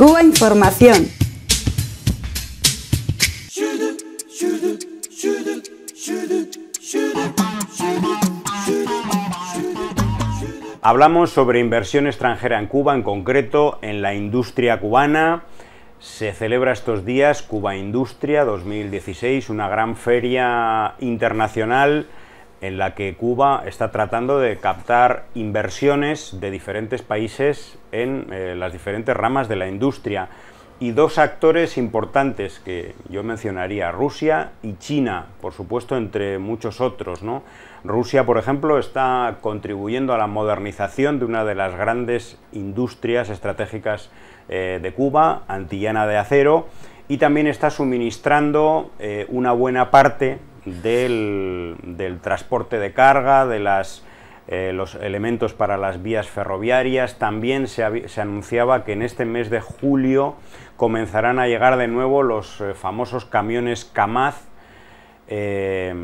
Cuba Información. Hablamos sobre inversión extranjera en Cuba, en concreto en la industria cubana. Se celebra estos días Cuba Industria 2016, una gran feria internacional en la que Cuba está tratando de captar inversiones de diferentes países en eh, las diferentes ramas de la industria. Y dos actores importantes que yo mencionaría, Rusia y China, por supuesto, entre muchos otros. Rusia, por ejemplo, está contribuyendo a la modernización de una de las grandes industrias estratégicas eh, de Cuba, Antillana de Acero, y también está suministrando eh, una buena parte del, transporte de carga, de las, eh, los elementos para las vías ferroviarias. También se, se, anunciaba que en este mes de julio comenzarán a llegar de nuevo los eh, famosos camiones Kamaz eh,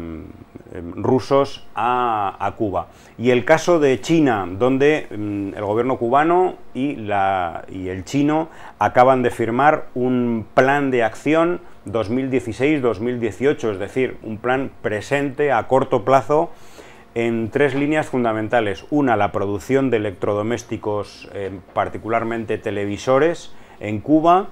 rusos a, Cuba. Y el caso de China, donde mm, el gobierno cubano y, la, y el chino acaban de firmar un plan de acción 2016-2018, es decir, un plan presente a corto plazo en tres líneas fundamentales. Una, la producción de electrodomésticos, eh, particularmente televisores, en Cuba.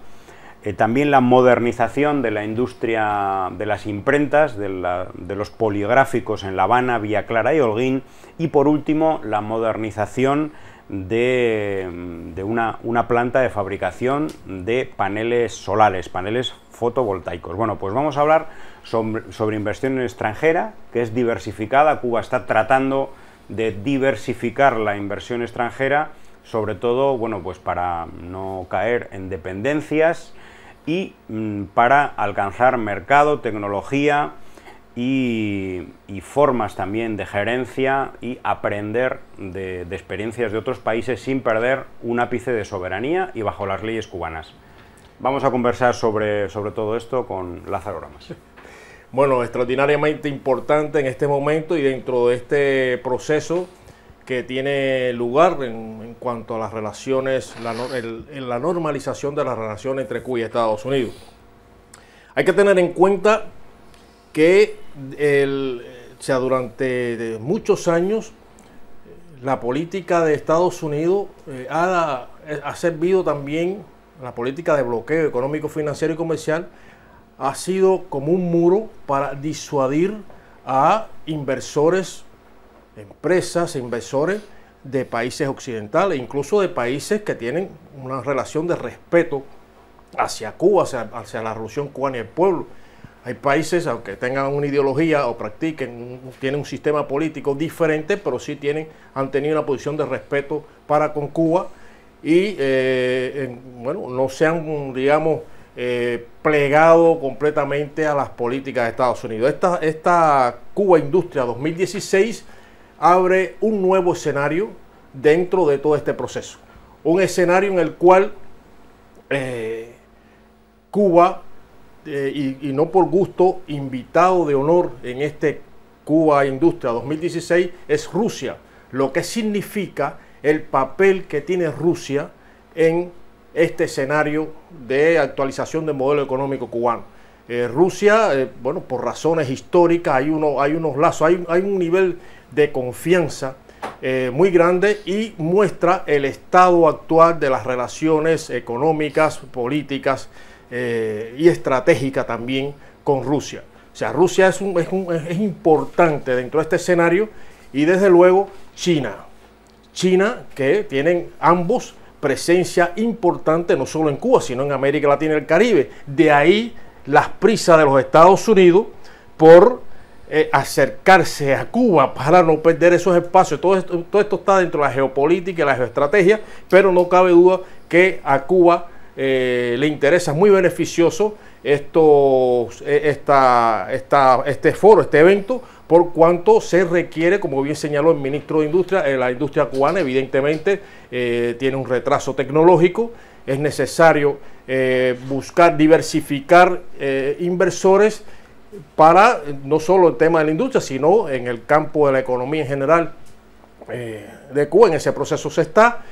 Eh, también la modernización de la industria de las imprentas, de, los poligráficos en La Habana, Villa Clara y Holguín. Y por último, la modernización de, una, planta de fabricación de paneles solares, paneles fotovoltaicos. Bueno, pues vamos a hablar sobre, inversión extranjera, que es diversificada. Cuba está tratando de diversificar la inversión extranjera, sobre todo, bueno, pues para no caer en dependencias y mm, para alcanzar mercado, tecnología, y, formas también de gerencia y aprender de, experiencias de otros países sin perder un ápice de soberanía y bajo las leyes cubanas. Vamos a conversar sobre, sobre todo esto con Lázaro Ramas. Bueno, extraordinariamente importante en este momento y dentro de este proceso que tiene lugar en, cuanto a las relaciones, la, en la normalización de las relaciones entre Cuba y Estados Unidos. Hay que tener en cuenta que sea, durante muchos años la política de Estados Unidos eh, ha, servido también, la política de bloqueo económico, financiero y comercial, ha sido como un muro para disuadir a inversores, empresas, inversores de países occidentales, incluso de países que tienen una relación de respeto hacia Cuba, hacia, la revolución cubana y el pueblo hay países, aunque tengan una ideología o practiquen, tienen un sistema político diferente, pero sí tienen, han tenido una posición de respeto para con Cuba y, eh, bueno, no se han, digamos, eh, plegado completamente a las políticas de Estados Unidos. Esta, esta Cuba Industria 2016 abre un nuevo escenario dentro de todo este proceso. Un escenario en el cual eh, Cuba eh, y, no por gusto, invitado de honor en este Cuba Industria 2016 es Rusia, lo que significa el papel que tiene Rusia en este escenario de actualización del modelo económico cubano. Eh, Rusia, eh, bueno, por razones históricas hay, uno, hay unos lazos, hay, hay un nivel de confianza muy grande y muestra el estado actual de las relaciones económicas, políticas eh, y estratégica también con Rusia. O sea, Rusia es, es, importante dentro de este escenario y desde luego China. China que tienen ambos presencia importante no solo en Cuba, sino en América Latina y el Caribe. De ahí las prisas de los Estados Unidos por eh, acercarse a Cuba para no perder esos espacios. Todo esto, todo esto está dentro de la geopolítica y la geoestrategia, pero no cabe duda que a Cuba eh, le interesa, muy beneficioso esto, eh, esta, esta, este foro, este evento, por cuanto se requiere, como bien señaló el ministro de Industria, la industria cubana evidentemente tiene un retraso tecnológico, es necesario buscar diversificar inversores para no solo el tema de la industria, sino en el campo de la economía en general de Cuba, en ese proceso se está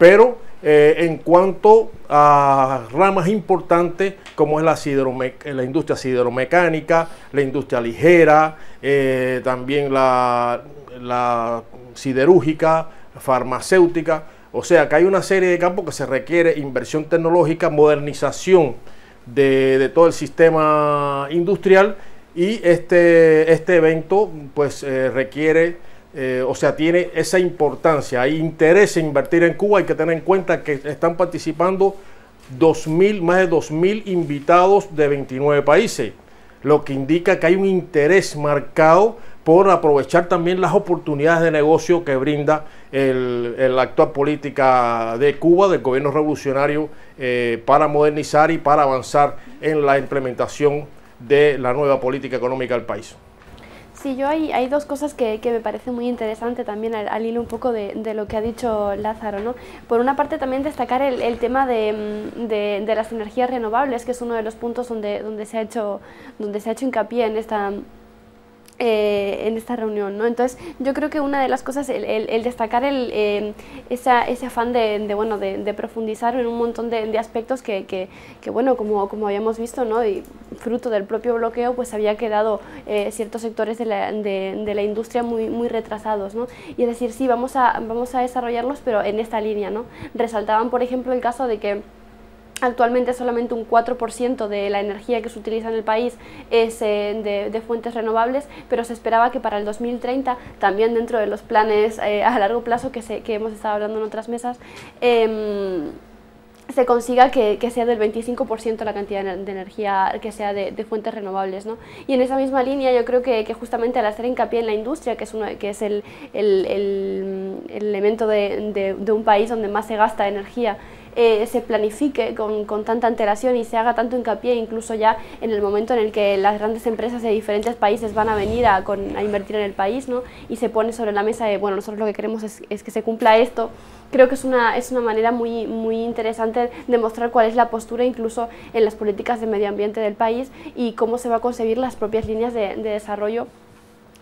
pero eh, en cuanto a ramas importantes como es la, la industria sideromecánica, la industria ligera, eh, también la, siderúrgica, farmacéutica, o sea que hay una serie de campos que se requiere inversión tecnológica, modernización de, todo el sistema industrial y este, este evento pues eh, requiere eh, o sea, tiene esa importancia, hay interés en invertir en Cuba, hay que tener en cuenta que están participando 2000, más de 2.000 invitados de 29 países, lo que indica que hay un interés marcado por aprovechar también las oportunidades de negocio que brinda la actual política de Cuba, del gobierno revolucionario, eh, para modernizar y para avanzar en la implementación de la nueva política económica del país. Sí, yo hay, hay dos cosas que, que, me parece muy interesante también al, hilo un poco de, de, lo que ha dicho Lázaro. ¿no? Por una parte también destacar el, el tema de, mm, de, de, las energías renovables, que es uno de los puntos donde, donde, se, ha hecho, donde se ha hecho hincapié en esta eh, en esta reunión. ¿no? Entonces, yo creo que una de las cosas, el, destacar el, esa, ese afán de, de bueno, de, de, profundizar en un montón de, aspectos que, que, que, bueno, como, como habíamos visto, ¿no? y fruto del propio bloqueo, pues había quedado eh, ciertos sectores de la, de, la, industria muy, muy retrasados. ¿no? Y es decir, sí, vamos a, vamos a desarrollarlos, pero en esta línea. ¿no? Resaltaban, por ejemplo, el caso de que Actualmente solamente un 4% de la energía que se utiliza en el país es eh, de, fuentes renovables, pero se esperaba que para el 2030, también dentro de los planes eh, a largo plazo que, que, hemos estado hablando en otras mesas, em, se consiga que, sea del 25% la cantidad de energía que sea de, fuentes renovables. ¿no? Y en esa misma línea yo creo que, justamente al hacer hincapié en la industria, que es, uno, que es el, el, el, elemento de un país donde más se gasta energía, eh, se planifique con, con, tanta antelación y se haga tanto hincapié, incluso ya en el momento en el que las grandes empresas de diferentes países van a venir a, a invertir en el país, ¿no? y se pone sobre la mesa de, bueno, nosotros lo que queremos es, que se cumpla esto, creo que es una, es una manera muy, muy interesante de mostrar cuál es la postura incluso en las políticas de medio ambiente del país y cómo se va a concebir las propias líneas de desarrollo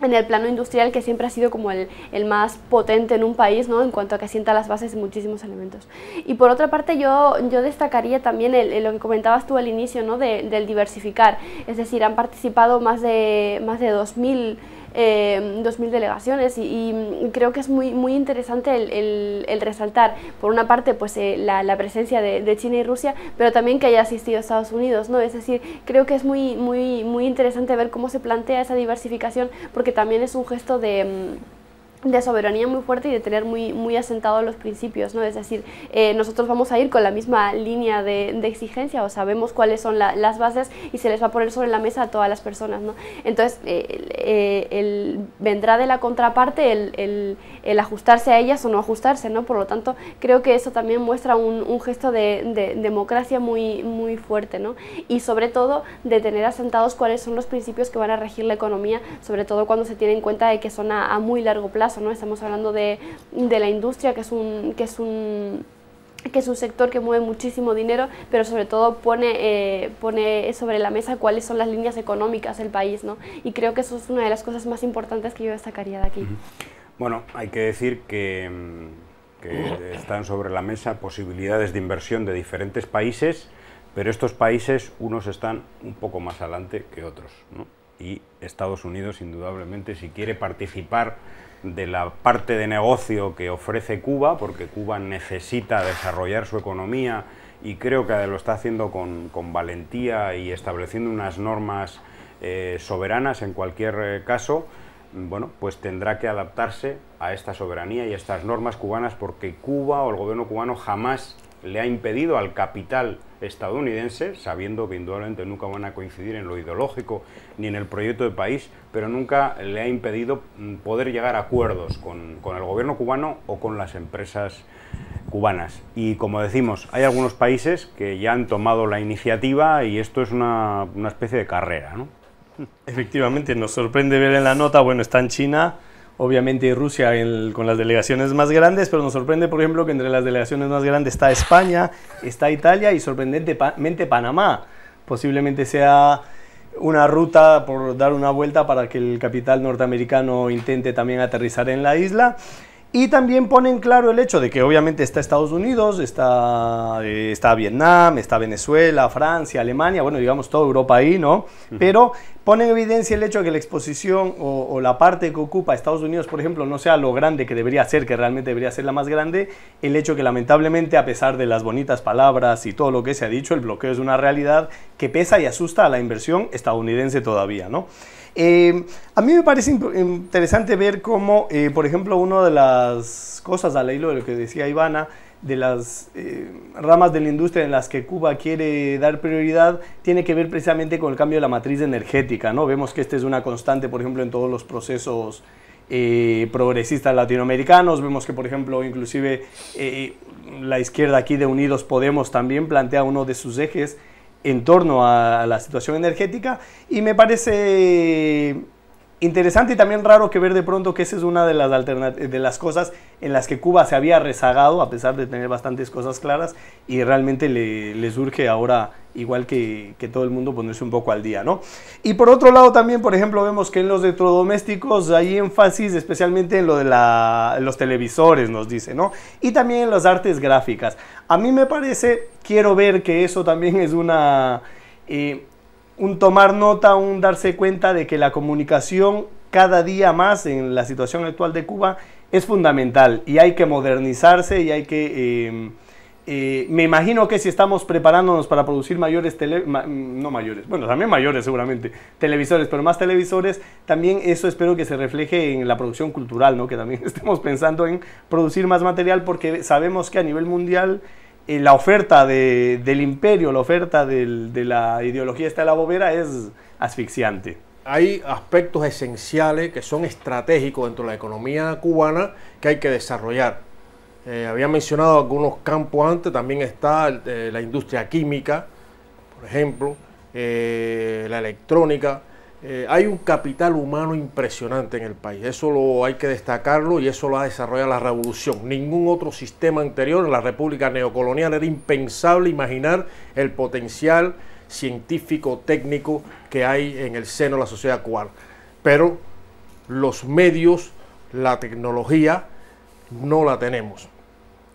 en el plano industrial que siempre ha sido como el, el, más potente en un país, ¿no? En cuanto a que sienta las bases de muchísimos elementos. Y por otra parte yo, yo destacaría también el, lo que comentabas tú al inicio, ¿no? De, del diversificar. Es decir, han participado más de, más de 2.000 eh, 2.000 delegaciones y, creo que es muy, muy interesante el, resaltar, por una parte, pues eh, la, la, presencia de, de, China y Rusia, pero también que haya asistido Estados Unidos, ¿no? Es decir, creo que es muy, muy, muy interesante ver cómo se plantea esa diversificación, porque también es un gesto de mm, de soberanía muy fuerte y de tener muy, muy asentados los principios, ¿no? Es decir, eh, nosotros vamos a ir con la misma línea de, de exigencia o sabemos cuáles son las bases y se les va a poner sobre la mesa a todas las personas, ¿no? Entonces, eh, eh, el, vendrá de la contraparte el, el, ajustarse a ellas o no ajustarse, ¿no? Por lo tanto, creo que eso también muestra un, gesto de, de, democracia muy, muy fuerte, ¿no? Y sobre todo, de tener asentados cuáles son los principios que van a regir la economía, sobre todo cuando se tiene en cuenta de que son a muy largo plazo ¿no? Estamos hablando de, de la industria, que es un... Que es un que es un sector que mueve muchísimo dinero, pero sobre todo pone, eh, pone sobre la mesa cuáles son las líneas económicas del país, ¿no? Y creo que eso es una de las cosas más importantes que yo destacaría de aquí. Bueno, hay que decir que, mm, que están sobre la mesa posibilidades de inversión de diferentes países, pero estos países, unos están un poco más adelante que otros, ¿no? Y Estados Unidos, indudablemente, si quiere participar de la parte de negocio que ofrece Cuba, porque Cuba necesita desarrollar su economía y creo que lo está haciendo con, valentía y estableciendo unas normas eh, soberanas en cualquier eh, caso, bueno, pues tendrá que adaptarse a esta soberanía y a estas normas cubanas porque Cuba o el gobierno cubano jamás le ha impedido al capital estadounidense, sabiendo que indudablemente nunca van a coincidir en lo ideológico ni en el proyecto de país, pero nunca le ha impedido mm, poder llegar a acuerdos con, con el gobierno cubano o con las empresas cubanas. Y como decimos, hay algunos países que ya han tomado la iniciativa y esto es una, una especie de carrera. ¿no? Efectivamente, nos sorprende ver en la nota, bueno, está en China, obviamente Rusia con las delegaciones más grandes, pero nos sorprende, por ejemplo, que entre las delegaciones más grandes está España, está Italia y sorprendentemente Panamá. Posiblemente sea una ruta por dar una vuelta para que el capital norteamericano intente también aterrizar en la isla. Y también ponen claro el hecho de que obviamente está Estados Unidos, está, eh, está Vietnam, está Venezuela, Francia, Alemania, bueno, digamos toda Europa ahí, ¿no? Pero ponen en evidencia el hecho de que la exposición o, la parte que ocupa Estados Unidos, por ejemplo, no sea lo grande que debería ser, que realmente debería ser la más grande, el hecho que lamentablemente, a pesar de las bonitas palabras y todo lo que se ha dicho, el bloqueo es una realidad que pesa y asusta a la inversión estadounidense todavía, ¿no? Eh, a mí me parece interesante ver cómo, eh, por ejemplo, una de las cosas, al hilo de lo que decía Ivana, de las eh, ramas de la industria en las que Cuba quiere dar prioridad tiene que ver precisamente con el cambio de la matriz energética. ¿no? Vemos que este es una constante, por ejemplo, en todos los procesos progresistas latinoamericanos. Vemos que, por ejemplo, inclusive la izquierda aquí de Unidos Podemos también plantea uno de sus ejes en torno a la situación energética y me parece interesante y también raro que ver de pronto que esa es una de las, de las cosas en las que Cuba se había rezagado, a pesar de tener bastantes cosas claras, y realmente le, le surge ahora, igual que, que, todo el mundo, ponerse un poco al día. ¿no? Y por otro lado también, por ejemplo, vemos que en los electrodomésticos hay énfasis especialmente en lo de la, los televisores, nos dice, ¿no? y también en las artes gráficas. A mí me parece, quiero ver que eso también es una... Eh, un tomar nota, un darse cuenta de que la comunicación cada día más en la situación actual de Cuba es fundamental y hay que modernizarse y hay que... Em, eh, me imagino que si estamos preparándonos para producir mayores, tele, no mayores, bueno, también mayores seguramente, televisores, pero más televisores, también eso espero que se refleje en la producción cultural, ¿no? que también estemos pensando en producir más material porque sabemos que a nivel mundial la oferta del imperio, la oferta de la ideología esta de la bobera es asfixiante. Hay aspectos esenciales que son estratégicos dentro de la economía cubana que hay que desarrollar. Eh, había mencionado algunos campos antes, también está eh, la industria química, por ejemplo, eh, la electrónica, eh, hay un capital humano impresionante en el país, eso lo hay que destacarlo y eso lo ha desarrollado la revolución. Ningún otro sistema anterior en la República Neocolonial era impensable imaginar el potencial científico, técnico que hay en el seno de la sociedad cubana. Pero los medios, la tecnología, no la tenemos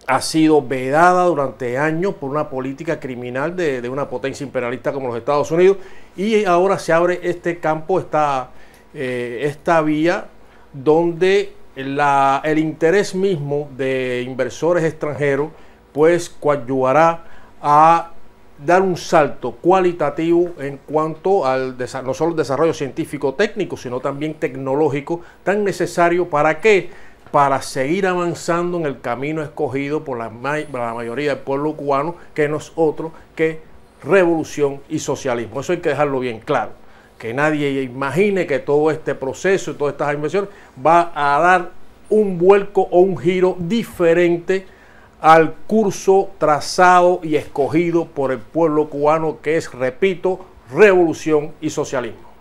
ha sido vedada durante años por una política criminal de, una potencia imperialista como los Estados Unidos y ahora se abre este campo, esta, eh, esta vía donde el interés mismo de inversores extranjeros pues coadyuvará a dar un salto cualitativo en cuanto al no solo el desarrollo científico técnico, sino también tecnológico tan necesario para que para seguir avanzando en el camino escogido por la, mayoría del pueblo cubano, que no es otro que revolución y socialismo. Eso hay que dejarlo bien claro. Que nadie imagine que todo este proceso y todas estas inversiones va a dar un vuelco o un giro diferente al curso trazado y escogido por el pueblo cubano, que es, repito, revolución y socialismo.